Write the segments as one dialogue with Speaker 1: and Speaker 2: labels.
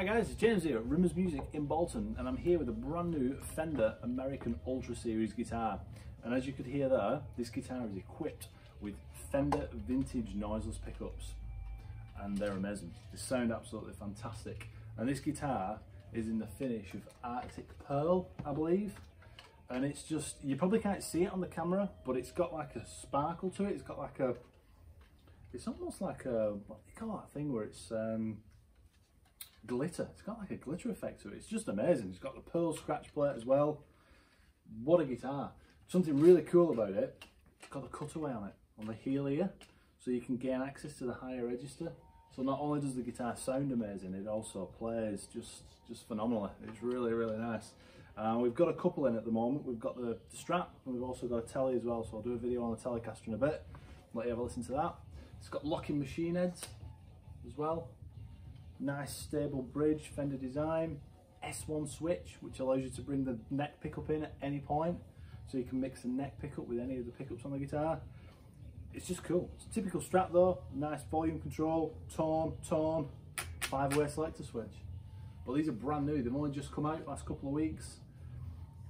Speaker 1: Hi guys, it's James here at Rimmers Music in Bolton and I'm here with a brand new Fender American Ultra Series guitar. And as you could hear there, this guitar is equipped with Fender vintage noiseless pickups and they're amazing. They sound absolutely fantastic. And this guitar is in the finish of Arctic Pearl, I believe. And it's just, you probably can't see it on the camera, but it's got like a sparkle to it. It's got like a, it's almost like a, what do you call that thing where it's, um, glitter. It's got like a glitter effect to it. It's just amazing. It's got the pearl scratch plate as well. What a guitar. Something really cool about it, it's got a cutaway on it, on the heel here, so you can gain access to the higher register. So not only does the guitar sound amazing, it also plays just, just phenomenally. It's really, really nice. Uh, we've got a couple in at the moment. We've got the, the Strat and we've also got a telly as well. So I'll do a video on the Telecaster in a bit. Let you have a listen to that. It's got locking machine heads as well nice stable bridge, Fender design, S1 switch, which allows you to bring the neck pickup in at any point. So you can mix the neck pickup with any of the pickups on the guitar. It's just cool. It's a typical Strat though, nice volume control, tone, tone, five-way selector switch. But these are brand new, they've only just come out last couple of weeks.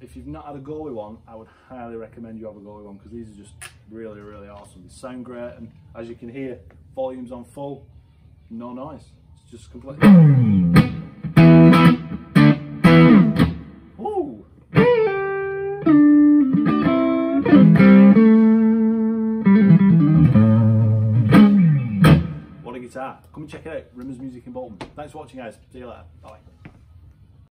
Speaker 1: If you've not had a go with one, I would highly recommend you have a go with one because these are just really, really awesome. They sound great and as you can hear, volume's on full, no noise just completely. What a guitar. Come and check it out. Rimmers Music in Bolton. Thanks for watching guys. See you later. Bye.